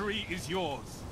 victory is yours.